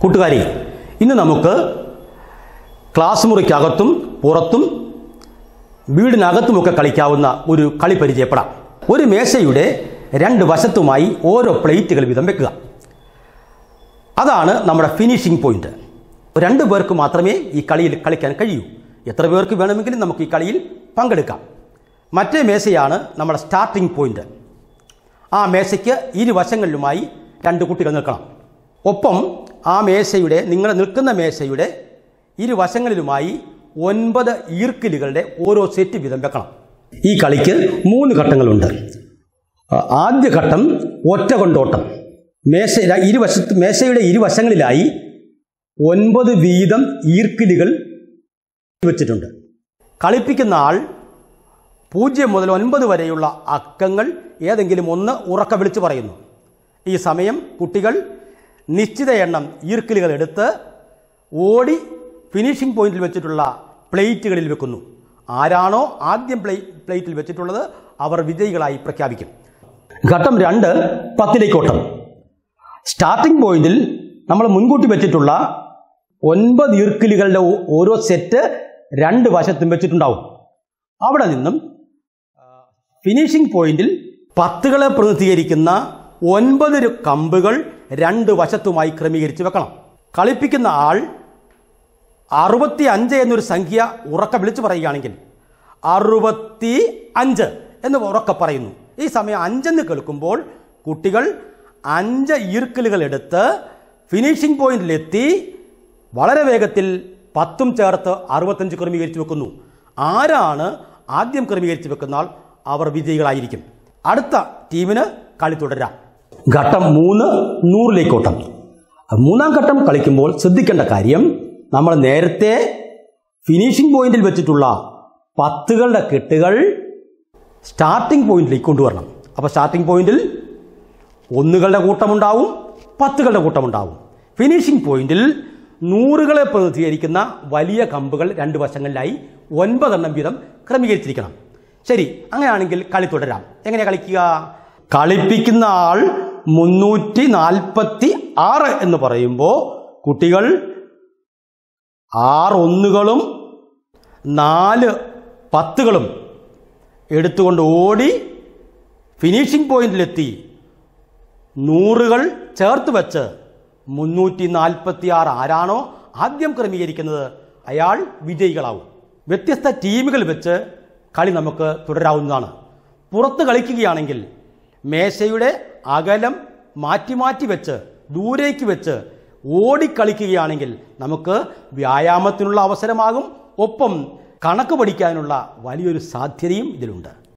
കൂട്ടുകാരി ഇന്ന് നമുക്ക് ക്ലാസ് മുറിക്കകത്തും പുറത്തും വീടിനകത്തുമൊക്കെ കളിക്കാവുന്ന ഒരു കളി പരിചയപ്പെടാം. ഒരു മേശയുടെ രണ്ട് വശത്തുമായി ഓരോ പ്ലേറ്റുകൾ വീതം വെക്കുക. അതാണ് നമ്മുടെ ഫിനിഷിംഗ് പോയിന്റ് രണ്ട് പേർക്ക് മാത്രമേ ഈ കളിയിൽ കളിക്കാൻ കഴിയൂ. എത്ര പേർക്ക് വേണമെങ്കിലും നമുക്ക് ഈ കളിയിൽ പങ്കെടുക്കാം. മറ്റേ മേശയാണ് നമ്മുടെ സ്റ്റാർട്ടിംഗ് പോയിന്റ് ആ മേശയ്ക്ക് ഇരുവശങ്ങളിലുമായി രണ്ട് കുട്ടികൾ നിൽക്കണം. ഒപ്പം ആ മേശയുടെ നിങ്ങൾ നിൽക്കുന്ന മേശയുടെ ഇരുവശങ്ങളിലുമായി ഒൻപത് ഈർക്കിലുകളുടെ ഓരോ സെറ്റ് വീതം വെക്കണം. ഈ കളിക്ക് മൂന്ന് ഘട്ടങ്ങളുണ്ട്. ആദ്യ ഘട്ടം ഒറ്റ കൊണ്ടോട്ടം മേശ ഇരുവശത്ത് മേശയുടെ ഇരുവശങ്ങളിലായി ഒൻപത് വീതം ഈർക്കിലുകൾ വെച്ചിട്ടുണ്ട്. കളിപ്പിക്കുന്ന ആൾ പൂജ്യം മുതൽ ഒൻപത് വരെയുള്ള അക്കങ്ങൾ ഏതെങ്കിലും ഒന്ന് ഉറക്ക വിളിച്ചു പറയുന്നു. ഈ സമയം കുട്ടികൾ നിശ്ചിത എണ്ണം ഈർക്കിലുകൾ എടുത്ത് ഓടി ഫിനിഷിംഗ് പോയിന്റിൽ വെച്ചിട്ടുള്ള പ്ലേറ്റുകളിൽ വെക്കുന്നു. ആരാണോ ആദ്യം പ്ലേ പ്ലേറ്റിൽ വെച്ചിട്ടുള്ളത് അവർ വിജയികളായി പ്രഖ്യാപിക്കും. ഘട്ടം രണ്ട് പത്തിലേക്കോട്ടം. സ്റ്റാർട്ടിംഗ് പോയിന്റിൽ നമ്മൾ മുൻകൂട്ടി വെച്ചിട്ടുള്ള ഒൻപത് ഈർക്കിലുകളുടെ ഓരോ സെറ്റ് രണ്ട് വശത്തും വെച്ചിട്ടുണ്ടാവും. അവിടെ നിന്നും ഫിനിഷിംഗ് പോയിന്റിൽ പത്തുകളെ പ്രതിനിധീകരിക്കുന്ന ഒൻപത് കമ്പുകൾ രണ്ട് വശത്തുമായി ക്രമീകരിച്ച് വെക്കണം. കളിപ്പിക്കുന്ന ആൾ അറുപത്തി അഞ്ച് എന്നൊരു സംഖ്യ ഉറക്ക വിളിച്ചു പറയുകയാണെങ്കിൽ അറുപത്തി അഞ്ച് എന്ന് ഉറക്ക പറയുന്നു. ഈ സമയം അഞ്ചെന്ന് കേൾക്കുമ്പോൾ കുട്ടികൾ അഞ്ച് ഈർക്കലുകൾ എടുത്ത് ഫിനിഷിംഗ് പോയിന്റിലെത്തി വളരെ വേഗത്തിൽ പത്തും ചേർത്ത് അറുപത്തഞ്ച് ക്രമീകരിച്ച് വെക്കുന്നു. ആരാണ് ആദ്യം ക്രമീകരിച്ച് വെക്കുന്ന ആൾ അവർ വിജയികളായിരിക്കും. അടുത്ത ടീമിന് കളി തുടരാം. ഘട്ടം മൂന്ന് നൂറിലേക്കോട്ടം മൂന്നാം ഘട്ടം കളിക്കുമ്പോൾ ശ്രദ്ധിക്കേണ്ട കാര്യം നമ്മൾ നേരത്തെ ഫിനിഷിംഗ് പോയിന്റിൽ വെച്ചിട്ടുള്ള പത്തുകളുടെ കെട്ടുകൾ സ്റ്റാർട്ടിംഗ് പോയിന്റിലേക്ക് കൊണ്ടുവരണം. അപ്പോൾ സ്റ്റാർട്ടിംഗ് പോയിന്റിൽ ഒന്നുകളുടെ കൂട്ടമുണ്ടാവും പത്തുകളുടെ കൂട്ടമുണ്ടാവും. ഫിനിഷിംഗ് പോയിന്റിൽ നൂറുകളെ പ്രതിനിധീകരിക്കുന്ന വലിയ കമ്പുകൾ രണ്ട് വശങ്ങളിലായി ഒൻപതെണ്ണം വീതം ക്രമീകരിച്ചിരിക്കണം. ശരി അങ്ങനെയാണെങ്കിൽ കളി തുടരാം. എങ്ങനെ കളിക്കുക? കളിപ്പിക്കുന്ന ആൾ മുന്നൂറ്റി നാൽപ്പത്തി ആറ് എന്ന് പറയുമ്പോൾ കുട്ടികൾ ആറ് ഒന്നുകളും നാല് പത്തുകളും എടുത്തുകൊണ്ട് ഓടി ഫിനിഷിംഗ് പോയിന്റിലെത്തി നൂറുകൾ ചേർത്ത് വെച്ച് മുന്നൂറ്റി നാൽപ്പത്തി ആറ് ആരാണോ ആദ്യം ക്രമീകരിക്കുന്നത് അയാൾ വിജയികളാവും. വ്യത്യസ്ത ടീമുകൾ വെച്ച് കളി നമുക്ക് തുടരാവുന്നതാണ്. പുറത്ത് കളിക്കുകയാണെങ്കിൽ മേശയുടെ അകലം മാറ്റി മാറ്റി വെച്ച് ദൂരേക്ക് വെച്ച് ഓടിക്കളിക്കുകയാണെങ്കിൽ നമുക്ക് വ്യായാമത്തിനുള്ള അവസരമാകും. ഒപ്പം കണക്ക് പഠിക്കാനുള്ള വലിയൊരു സാധ്യതയും ഇതിലുണ്ട്.